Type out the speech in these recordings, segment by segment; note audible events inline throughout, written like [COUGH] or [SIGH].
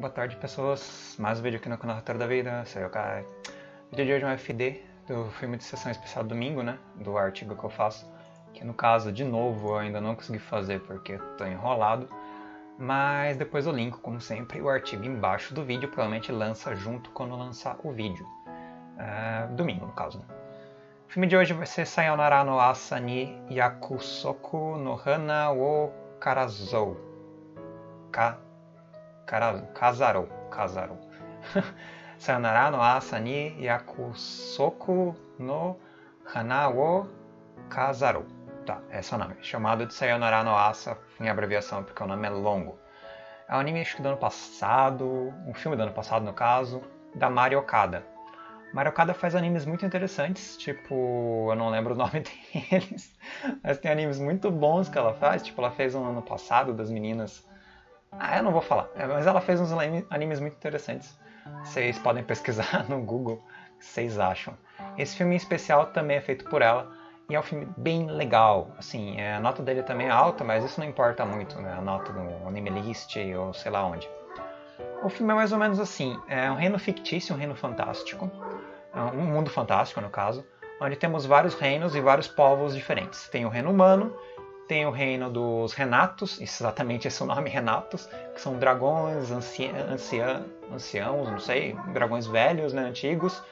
Boa tarde, pessoas. Mais um vídeo aqui no canal Roteiro da Vida. Sou eu, Kai. O vídeo de hoje é um FD do filme de sessão especial domingo, né? Do artigo que eu faço. Que no caso, de novo, eu ainda não consegui fazer porque estou enrolado. Mas depois eu linko, como sempre, o artigo embaixo do vídeo. Provavelmente lança junto quando lançar o vídeo. É, domingo, no caso, né? O filme de hoje vai ser Sayonara no Asani Yakusoku no Hana wo Karazou. Ka Kazarou. [LAUGHS] Sayonara no Asa ni Yakusoku no Hana wo. Tá, esse é o nome. Chamado de Sayonara no Asa em abreviação, porque o nome é longo. É um anime acho que do ano passado, um filme do ano passado no caso, da Mari Okada. Mari Okada faz animes muito interessantes, tipo, eu não lembro o nome [LAUGHS] deles, mas tem animes muito bons que ela faz, tipo, ela fez um ano passado das meninas ah, eu não vou falar. É, mas ela fez uns animes muito interessantes. Vocês podem pesquisar [LAUGHS] no Google que vocês acham. Esse filme em especial também é feito por ela e é um filme bem legal. Assim, é, a nota dele também é alta, mas isso não importa muito, né? A nota do Anime List ou sei lá onde. O filme é mais ou menos assim: é um reino fictício, um reino fantástico, é um mundo fantástico no caso, onde temos vários reinos e vários povos diferentes. Tem o reino humano tem o reino dos Renatos, exatamente esse é o nome, Renatos, que são dragões anciãos, não sei, dragões velhos, né, antigos,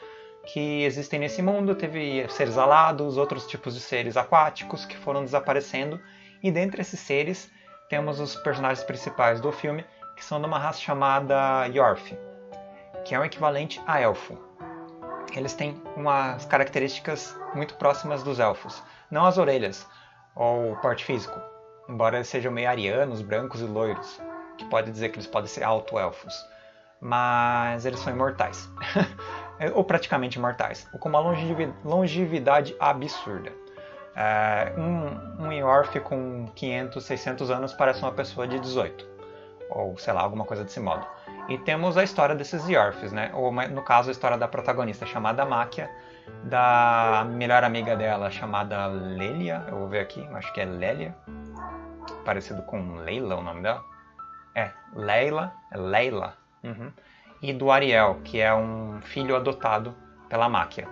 que existem nesse mundo. Teve seres alados, outros tipos de seres aquáticos que foram desaparecendo. E dentre esses seres, temos os personagens principais do filme, que são de uma raça chamada Yorf, que é o equivalente a elfo. Eles têm umas características muito próximas dos elfos. Não as orelhas, ou porte físico, embora sejam meio arianos, brancos e loiros, que pode dizer que eles podem ser alto-elfos, mas eles são imortais, [LAUGHS] ou praticamente imortais, ou com uma longevidade absurda. É, um, um Yorf com 500, 600 anos parece uma pessoa de 18, ou sei lá, alguma coisa desse modo. E temos a história desses Yorfs, né? ou no caso a história da protagonista chamada Máquia, da melhor amiga dela chamada Lelia, eu vou ver aqui, acho que é Lélia, parecido com Leila o nome dela. É, Leila, é Leila. Uhum. E do Ariel, que é um filho adotado pela Máquia.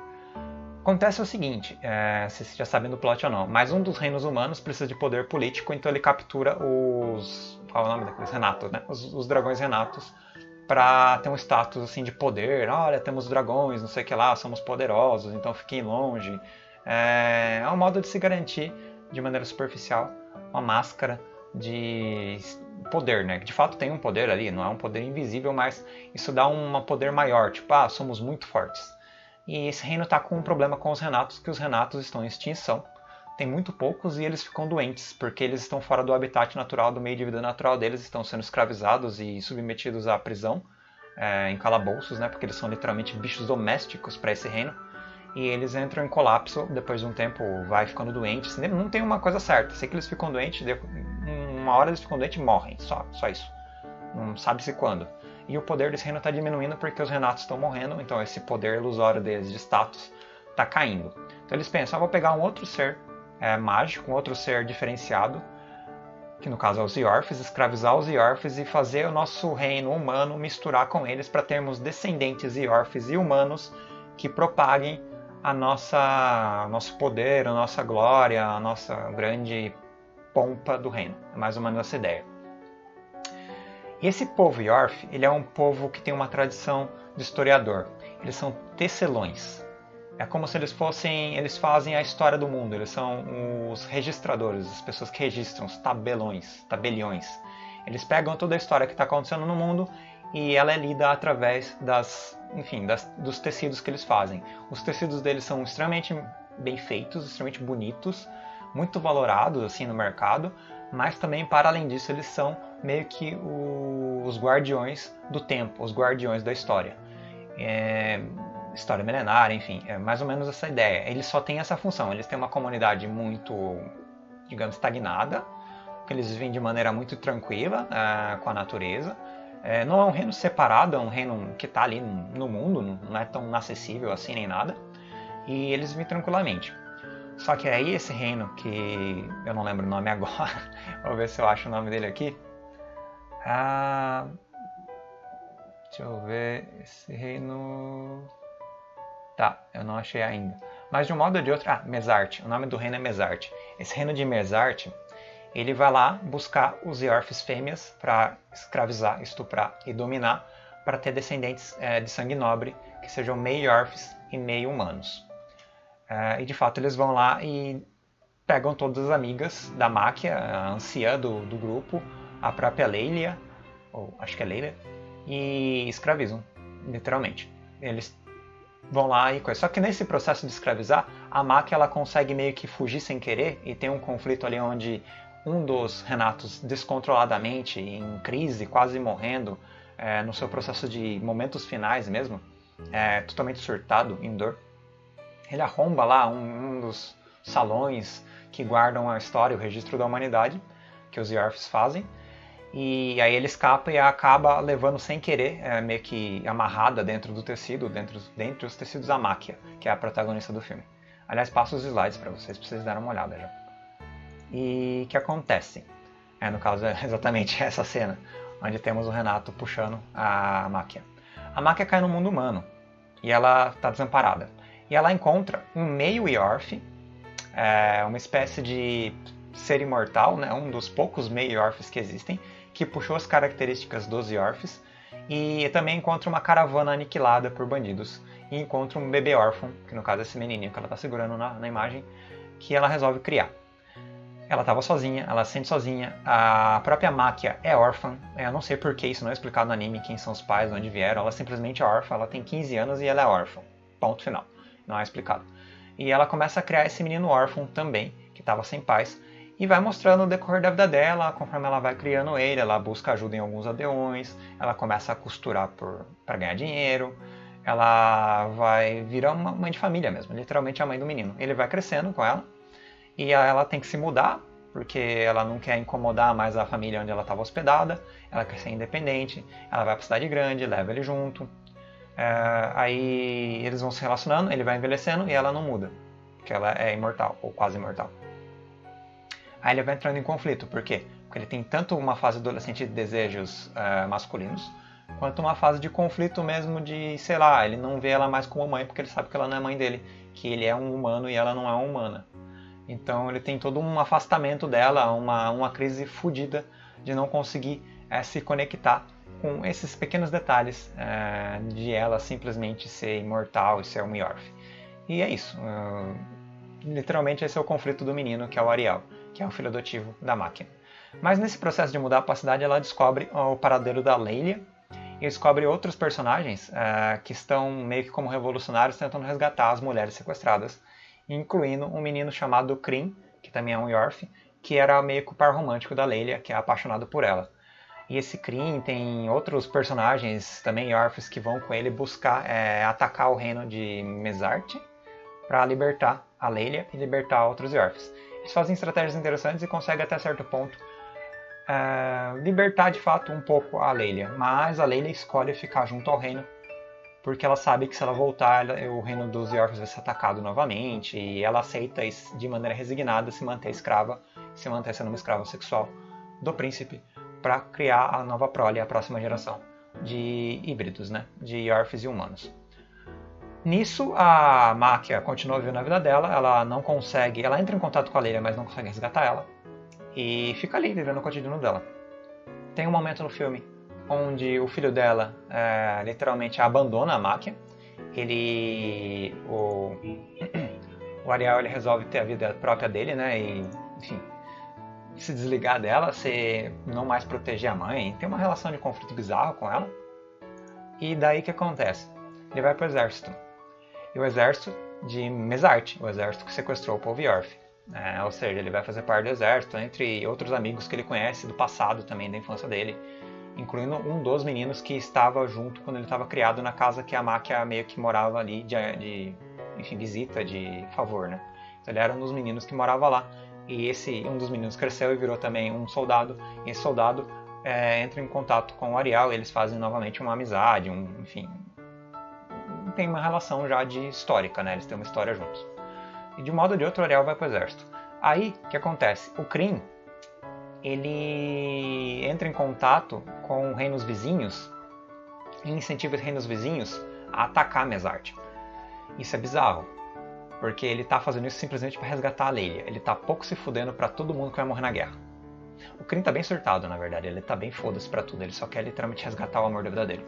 Acontece o seguinte, é, se você já sabem do plot ou não, mas um dos reinos humanos precisa de poder político, então ele captura os... qual é o nome daqueles? Renatos, né? Os, os dragões Renatos para ter um status assim de poder. Olha, temos dragões, não sei o que lá, somos poderosos, então fiquem longe. É, é um modo de se garantir de maneira superficial uma máscara de poder, né? De fato tem um poder ali, não é um poder invisível, mas isso dá um poder maior, tipo, ah, somos muito fortes. E esse reino está com um problema com os renatos, que os renatos estão em extinção tem muito poucos e eles ficam doentes, porque eles estão fora do habitat natural, do meio de vida natural deles, estão sendo escravizados e submetidos à prisão, é, em calabouços, né, porque eles são literalmente bichos domésticos para esse reino. E eles entram em colapso, depois de um tempo vai ficando doentes. Não tem uma coisa certa, sei que eles ficam doentes, uma hora eles ficam doentes e morrem, só, só isso. Não sabe-se quando. E o poder desse reino está diminuindo porque os renatos estão morrendo, então esse poder ilusório deles de status está caindo. Então eles pensam, ah, vou pegar um outro ser é, mágico, um outro ser diferenciado, que no caso é os Yorfs, escravizar os Yorfs e fazer o nosso reino humano misturar com eles para termos descendentes Yorfs e humanos que propaguem a nossa nosso poder, a nossa glória, a nossa grande pompa do reino. É mais ou menos essa ideia. Esse povo Yorf, ele é um povo que tem uma tradição de historiador. Eles são tecelões. É como se eles fossem, eles fazem a história do mundo, eles são os registradores, as pessoas que registram, os tabelões, tabeliões. Eles pegam toda a história que está acontecendo no mundo e ela é lida através das, enfim, das, dos tecidos que eles fazem. Os tecidos deles são extremamente bem feitos, extremamente bonitos, muito valorados assim no mercado, mas também para além disso eles são meio que o, os guardiões do tempo, os guardiões da história. É, história milenária, enfim, é mais ou menos essa ideia. Eles só têm essa função, eles têm uma comunidade muito, digamos, estagnada, que eles vivem de maneira muito tranquila é, com a natureza. É, não é um reino separado, é um reino que está ali no mundo, não é tão acessível assim nem nada. E eles vivem tranquilamente. Só que aí esse reino, que eu não lembro o nome agora, [LAUGHS] vou ver se eu acho o nome dele aqui. Ah, Deixa eu ver. Esse reino. Tá, eu não achei ainda. Mas de um modo ou de outro. Ah, Mesarte. O nome do reino é Mesarte. Esse reino de Mesarte, ele vai lá buscar os Yorfs fêmeas para escravizar, estuprar e dominar, para ter descendentes é, de sangue nobre que sejam meio Yorfs e meio humanos. É, e de fato eles vão lá e pegam todas as amigas da máquia, a anciã do, do grupo, a própria Leilia, ou acho que é Leila, e escravizam, literalmente. Eles vão lá e coisa. Só que nesse processo de escravizar, a máquia ela consegue meio que fugir sem querer e tem um conflito ali onde um dos Renatos descontroladamente, em crise, quase morrendo, é, no seu processo de momentos finais mesmo, é, totalmente surtado, em dor, ele arromba lá um, um dos salões que guardam a história, o registro da humanidade, que os Yarfs fazem, e aí ele escapa e acaba levando sem querer, é, meio que amarrada dentro do tecido, dentro, dentro dos tecidos a Máquia, que é a protagonista do filme. Aliás, passo os slides para vocês, para vocês darem uma olhada já. E o que acontece? É, no caso, [LAUGHS] é exatamente essa cena, onde temos o Renato puxando a Máquia. A Máquia cai no mundo humano, e ela está desamparada. E ela encontra um meio Yorf, é, uma espécie de ser imortal, né, um dos poucos meio Yorfs que existem, que puxou as características dos Yorfs, e também encontra uma caravana aniquilada por bandidos, e encontra um bebê órfão, que no caso é esse menininho que ela está segurando na, na imagem, que ela resolve criar. Ela estava sozinha, ela se sente sozinha. A própria Máquia é órfã. Eu não sei por que isso não é explicado no anime, quem são os pais, de onde vieram. Ela simplesmente é órfã, ela tem 15 anos e ela é órfã. Ponto final. Não é explicado. E ela começa a criar esse menino órfão também, que estava sem pais, e vai mostrando o decorrer da vida dela, conforme ela vai criando ele, ela busca ajuda em alguns adeões, ela começa a costurar para ganhar dinheiro, ela vai virar uma mãe de família mesmo, literalmente a mãe do menino. Ele vai crescendo com ela, e ela tem que se mudar, porque ela não quer incomodar mais a família onde ela estava hospedada, ela quer ser independente, ela vai para cidade grande, leva ele junto. É, aí eles vão se relacionando, ele vai envelhecendo e ela não muda, porque ela é imortal, ou quase imortal. Aí ele vai entrando em conflito, por quê? Porque ele tem tanto uma fase adolescente de desejos uh, masculinos, quanto uma fase de conflito mesmo de, sei lá, ele não vê ela mais como mãe porque ele sabe que ela não é mãe dele, que ele é um humano e ela não é uma humana. Então ele tem todo um afastamento dela, uma, uma crise fodida de não conseguir é, se conectar com esses pequenos detalhes é, de ela simplesmente ser imortal e ser um Yorf. E é isso. Uh, literalmente esse é o conflito do menino, que é o Ariel, que é o filho adotivo da máquina. Mas nesse processo de mudar a cidade, ela descobre o paradeiro da Leila e descobre outros personagens uh, que estão meio que como revolucionários tentando resgatar as mulheres sequestradas, incluindo um menino chamado Krim, que também é um Yorf, que era meio que o par romântico da Leila, que é apaixonado por ela. E esse Krim tem outros personagens também Yorfs que vão com ele buscar é, atacar o reino de Mesarte para libertar a Leila e libertar outros Yorfs. Eles fazem estratégias interessantes e conseguem até certo ponto é, libertar de fato um pouco a Leila, mas a Leila escolhe ficar junto ao reino porque ela sabe que se ela voltar, o reino dos Yorks vai ser atacado novamente, e ela aceita de maneira resignada se manter escrava, se manter sendo uma escrava sexual do príncipe, para criar a nova prole, a próxima geração de híbridos, né, de Yorfs e humanos. Nisso, a Máquia continua vivendo a vida dela, ela não consegue, ela entra em contato com a Leila, mas não consegue resgatar ela, e fica ali vivendo o cotidiano dela. Tem um momento no filme onde o filho dela é, literalmente abandona a máquina. Ele, o, o Ariel, ele resolve ter a vida própria dele, né? E, enfim, se desligar dela, se não mais proteger a mãe, tem uma relação de conflito bizarro com ela. E daí que acontece? Ele vai para o exército. E o exército de Mesarte, o exército que sequestrou o povo Yorf. É, ou seja, ele vai fazer parte do exército, entre outros amigos que ele conhece do passado também, da infância dele, incluindo um dos meninos que estava junto quando ele estava criado na casa que a máquina meio que morava ali de, de enfim, visita, de favor, né? Então ele era um dos meninos que morava lá e esse um dos meninos cresceu e virou também um soldado. E esse soldado é, entra em contato com o Ariel, e eles fazem novamente uma amizade, um, enfim, tem uma relação já de histórica, né? Eles têm uma história juntos. E de um modo ou de outro, Ariel vai para o exército. Aí, o que acontece? O Krim, ele entra em contato com reinos vizinhos e incentiva os reinos vizinhos a atacar Mesart. Isso é bizarro, porque ele tá fazendo isso simplesmente para resgatar a Leila. Ele tá pouco se fudendo para todo mundo que vai morrer na guerra. O Kryn tá bem surtado, na verdade. Ele tá bem foda-se pra tudo. Ele só quer literalmente resgatar o amor da vida dele.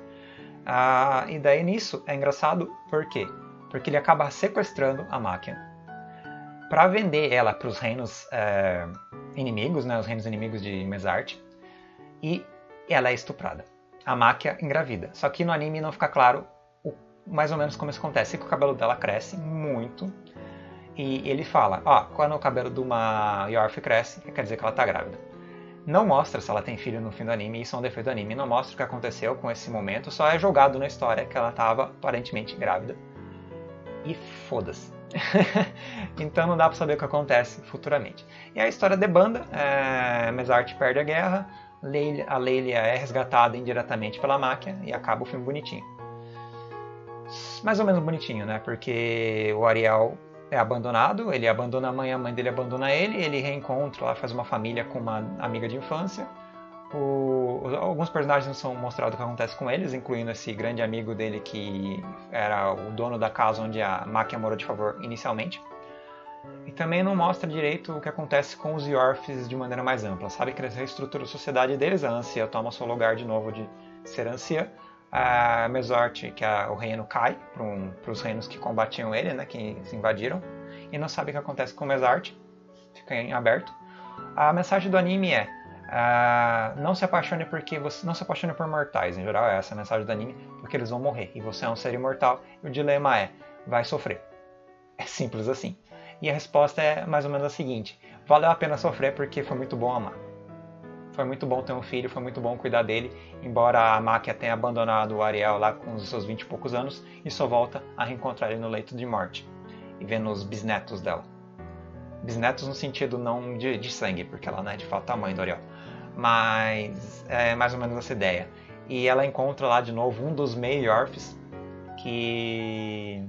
Ah, e daí nisso é engraçado por quê? Porque ele acaba sequestrando a máquina para vender ela para os reinos é, inimigos, né, os reinos inimigos de Mesart, e ela é estuprada. A máquina engravida. Só que no anime não fica claro o, mais ou menos como isso acontece. Que o cabelo dela cresce muito e ele fala, ó, quando o cabelo de uma Yorf cresce, quer dizer que ela tá grávida. Não mostra se ela tem filho no fim do anime, isso é um defeito do anime, não mostra o que aconteceu com esse momento, só é jogado na história que ela estava aparentemente grávida. E foda-se. [LAUGHS] então não dá para saber o que acontece futuramente. E a história debanda, é, Mesart perde a guerra, a Leila é resgatada indiretamente pela máquina e acaba o filme bonitinho. Mais ou menos bonitinho, né? Porque o Ariel é abandonado, ele abandona a mãe, a mãe dele abandona ele, ele reencontra lá, faz uma família com uma amiga de infância. O, alguns personagens não são mostrados o que acontece com eles, incluindo esse grande amigo dele que era o dono da casa onde a máquina morou de favor inicialmente. E também não mostra direito o que acontece com os Yorfs de maneira mais ampla. Sabe que eles reestruturam a sociedade deles, a Ancia toma seu lugar de novo de ser Ancia, a Mesort, que é o reino cai para um, os reinos que combatiam ele, né, que se invadiram, e não sabe o que acontece com o Mesart, fica em aberto. A mensagem do anime é uh, não se apaixone porque você não se apaixone por mortais, em geral é essa a mensagem do anime, porque eles vão morrer e você é um ser imortal e o dilema é vai sofrer. É simples assim. E a resposta é mais ou menos a seguinte: valeu a pena sofrer porque foi muito bom amar. Foi muito bom ter um filho, foi muito bom cuidar dele, embora a máquina tenha abandonado o Ariel lá com os seus 20 e poucos anos e só volta a reencontrar ele no leito de morte e vendo os bisnetos dela. Bisnetos no sentido não de, de sangue, porque ela não é de fato a mãe do Ariel, mas é mais ou menos essa ideia. E ela encontra lá de novo um dos Mayorfs que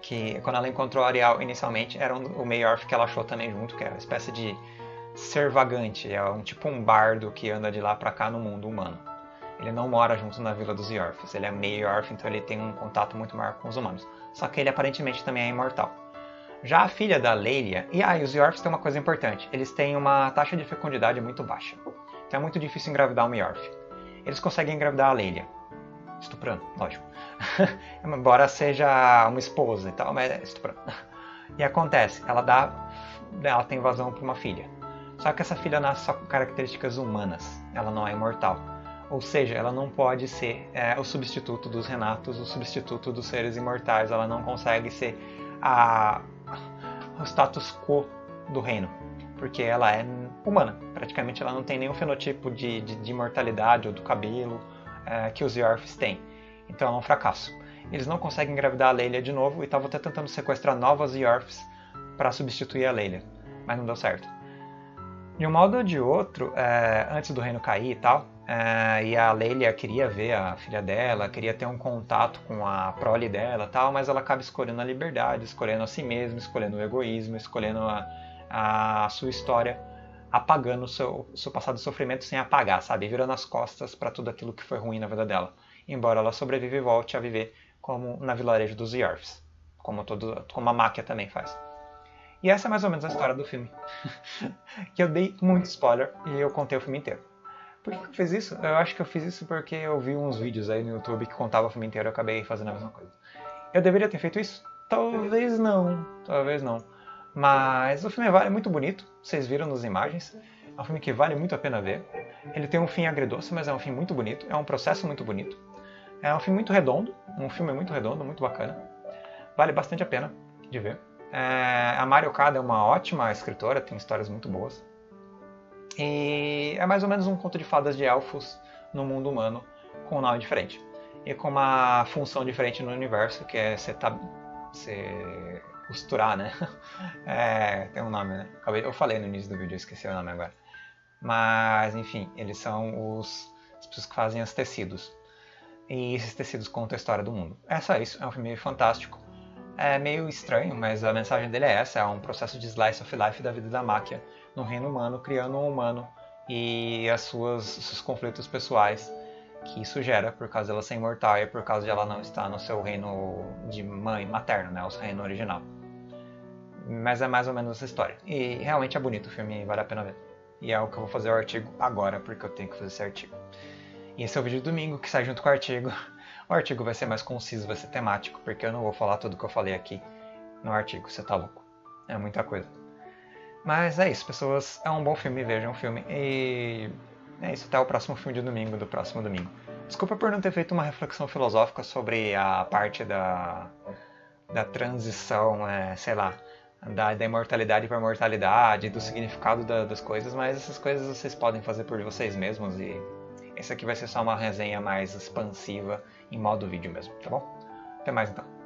que quando ela encontrou o Ariel inicialmente era um, o Mayorf que ela achou também junto, que era uma espécie de ser vagante, é um tipo um bardo que anda de lá para cá no mundo humano. Ele não mora junto na vila dos Yorfs, ele é meio Yorf, então ele tem um contato muito maior com os humanos. Só que ele aparentemente também é imortal. Já a filha da Leilia, e aí ah, os Yorfs têm uma coisa importante, eles têm uma taxa de fecundidade muito baixa. Então é muito difícil engravidar uma Yorf. Eles conseguem engravidar a Leilia. Estuprando, lógico. [LAUGHS] Embora seja uma esposa e tal, mas é estuprando. [LAUGHS] E acontece, ela dá. Ela tem vazão para uma filha. Só que essa filha nasce só com características humanas, ela não é imortal. Ou seja, ela não pode ser é, o substituto dos Renatos, o substituto dos seres imortais. Ela não consegue ser a, o status quo do reino, porque ela é humana. Praticamente ela não tem nenhum fenotipo de, de, de imortalidade ou do cabelo é, que os Yorfs têm. Então ela é um fracasso. Eles não conseguem engravidar a Leila de novo e estavam até tentando sequestrar novas Yorfs para substituir a Leila, mas não deu certo. De um modo ou de outro, é, antes do reino cair e tal, é, e a Leila queria ver a filha dela, queria ter um contato com a prole dela tal, mas ela acaba escolhendo a liberdade, escolhendo a si mesma, escolhendo o egoísmo, escolhendo a, a sua história, apagando o seu, seu passado de sofrimento sem apagar, sabe? Virando as costas para tudo aquilo que foi ruim na vida dela. Embora ela sobreviva e volte a viver como na vilarejo dos Yarfs, como, como a máquina também faz. E essa é mais ou menos a história do filme. [LAUGHS] que eu dei muito spoiler e eu contei o filme inteiro. Por que eu fiz isso? Eu acho que eu fiz isso porque eu vi uns vídeos aí no YouTube que contavam o filme inteiro e eu acabei fazendo a mesma coisa. Eu deveria ter feito isso? Talvez não. Talvez não. Mas o filme vale muito bonito, vocês viram nas imagens. É um filme que vale muito a pena ver. Ele tem um fim agridoce, mas é um fim muito bonito. É um processo muito bonito. É um filme muito redondo. Um filme muito redondo, muito bacana. Vale bastante a pena de ver. É, a Mario Kada é uma ótima escritora, tem histórias muito boas. E é mais ou menos um conto de fadas de elfos no mundo humano, com um nome diferente. E com uma função diferente no universo, que é você, tá, costurar, né? [LAUGHS] É, tem um nome, né? Eu falei no início do vídeo, esqueci o nome agora. Mas, enfim, eles são os, as pessoas que fazem os tecidos. E esses tecidos contam a história do mundo. É só isso, é um filme fantástico é meio estranho, mas a mensagem dele é essa: é um processo de slice of life da vida da máquina no reino humano, criando um humano e as suas, seus conflitos pessoais que isso gera por causa dela ser imortal e por causa de ela não estar no seu reino de mãe materno, né, o seu reino original. Mas é mais ou menos essa história. E realmente é bonito o filme, vale a pena ver. E é o que eu vou fazer o artigo agora, porque eu tenho que fazer esse artigo. E esse é o vídeo de domingo que sai junto com o artigo. [LAUGHS] O artigo vai ser mais conciso, vai ser temático, porque eu não vou falar tudo que eu falei aqui no artigo, você tá louco. É muita coisa. Mas é isso, pessoas. É um bom filme, vejam o filme. E é isso, até o próximo filme de domingo, do próximo domingo. Desculpa por não ter feito uma reflexão filosófica sobre a parte da, da transição, é, sei lá, da, da imortalidade para a mortalidade, do significado da, das coisas, mas essas coisas vocês podem fazer por vocês mesmos e esse aqui vai ser só uma resenha mais expansiva em modo vídeo mesmo, tá bom? Até mais então.